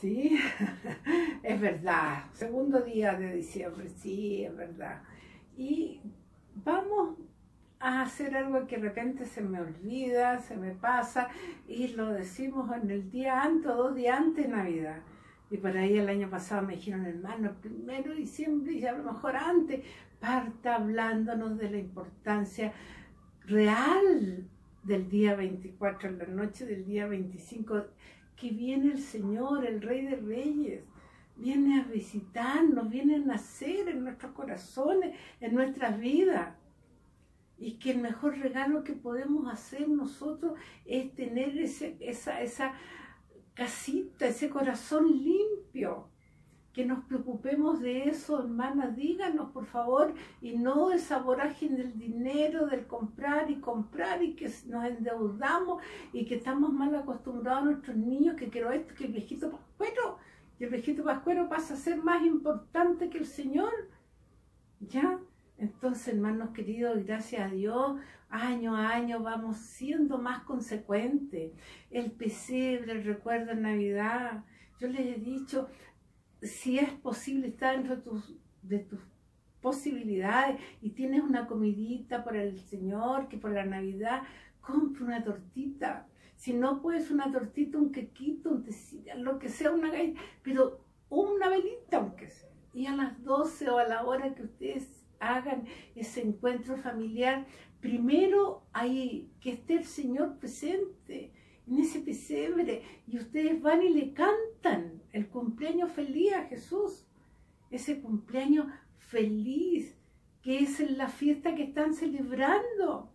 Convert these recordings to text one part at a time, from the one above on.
Sí, es verdad. Segundo día de diciembre, sí, es verdad. Y vamos a hacer algo que de repente se me olvida, se me pasa, y lo decimos en el día antes o dos días antes de Navidad. Y por ahí el año pasado me dijeron, hermano, primero de diciembre y a lo mejor antes, parta hablándonos de la importancia real del día 24, en la noche del día 25 que viene el Señor, el Rey de Reyes, viene a visitarnos, viene a nacer en nuestros corazones, en nuestras vidas. Y que el mejor regalo que podemos hacer nosotros es tener ese, esa, esa casita, ese corazón limpio que nos preocupemos de eso, hermana, díganos por favor, y no esa vorágine del dinero, del comprar y comprar y que nos endeudamos y que estamos mal acostumbrados a nuestros niños, que quiero esto, que el viejito pascuero, y el viejito pascuero pasa a ser más importante que el Señor, ¿ya? Entonces, hermanos queridos, gracias a Dios, año a año vamos siendo más consecuentes. El pesebre, el recuerdo de Navidad. Yo les he dicho, si es posible, está dentro de tus, de tus posibilidades y tienes una comidita para el Señor, que por la Navidad, compra una tortita. Si no puedes una tortita, un quequito, un tecito, lo que sea, una galleta, pero una velita aunque sea. Y a las 12 o a la hora que ustedes hagan ese encuentro familiar, primero hay que esté el Señor presente en ese pesebre y ustedes van y le cantan el cumpleaños feliz a Jesús, ese cumpleaños feliz que es la fiesta que están celebrando.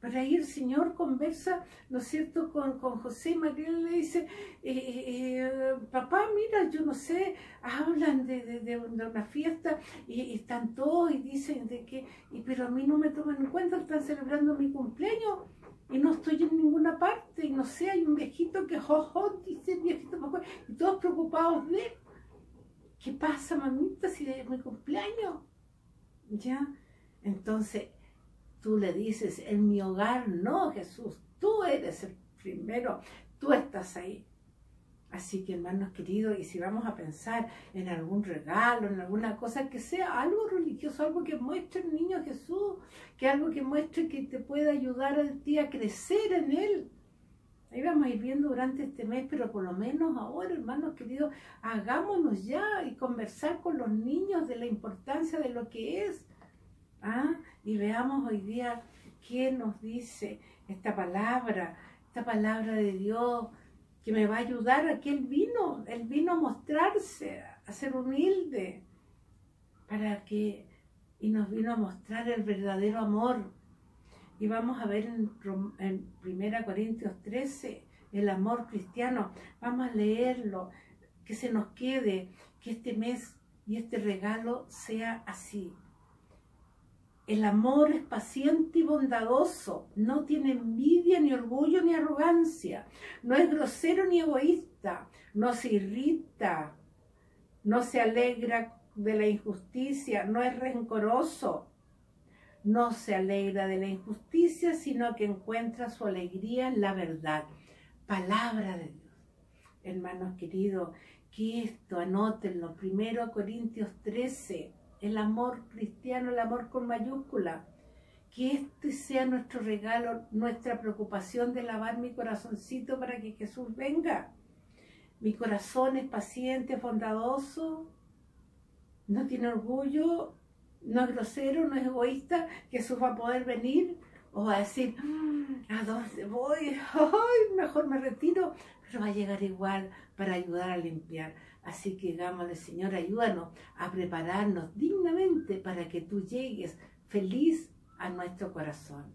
Para ahí el Señor conversa, ¿no es cierto?, con, con José y María le dice, eh, eh, eh, papá, mira, yo no sé, hablan de, de, una fiesta y, están todos y dicen de que, y, pero a mí no me toman en cuenta, están celebrando mi cumpleaños y no estoy no sé, hay un viejito que jojo, dice viejito, y todos preocupados de ¿Qué pasa, mamita, si es mi cumpleaños? ¿Ya? Entonces, tú le dices, en mi hogar no, Jesús, tú eres el primero, tú estás ahí. Así que hermanos queridos, y si vamos a pensar en algún regalo, en alguna cosa que sea algo religioso, algo que muestre el niño Jesús, que algo que muestre que te pueda ayudar a ti a crecer en él. Ahí vamos a ir viendo durante este mes, pero por lo menos ahora, hermanos queridos, hagámonos ya y conversar con los niños de la importancia de lo que es. ¿ah? Y veamos hoy día qué nos dice esta palabra, esta palabra de Dios que me va a ayudar a que Él vino, Él vino a mostrarse, a ser humilde, para que, y nos vino a mostrar el verdadero amor. Y vamos a ver en, en 1 Corintios 13 el amor cristiano. Vamos a leerlo, que se nos quede, que este mes y este regalo sea así. El amor es paciente y bondadoso, no tiene envidia, ni orgullo, ni arrogancia, no es grosero ni egoísta, no se irrita, no se alegra de la injusticia, no es rencoroso, no se alegra de la injusticia, sino que encuentra su alegría en la verdad. Palabra de Dios. Hermanos queridos, que esto anótenlo, primero Corintios 13, el amor cristiano, el amor con mayúscula. Que este sea nuestro regalo, nuestra preocupación de lavar mi corazoncito para que Jesús venga. Mi corazón es paciente, bondadoso, no tiene orgullo, no es grosero, no es egoísta. Jesús va a poder venir o va a decir, mm, ¿a dónde voy? Ay, mejor me retiro, pero va a llegar igual para ayudar a limpiar. Así que digámosle, Señor, ayúdanos a prepararnos dignamente para que tú llegues feliz a nuestro corazón.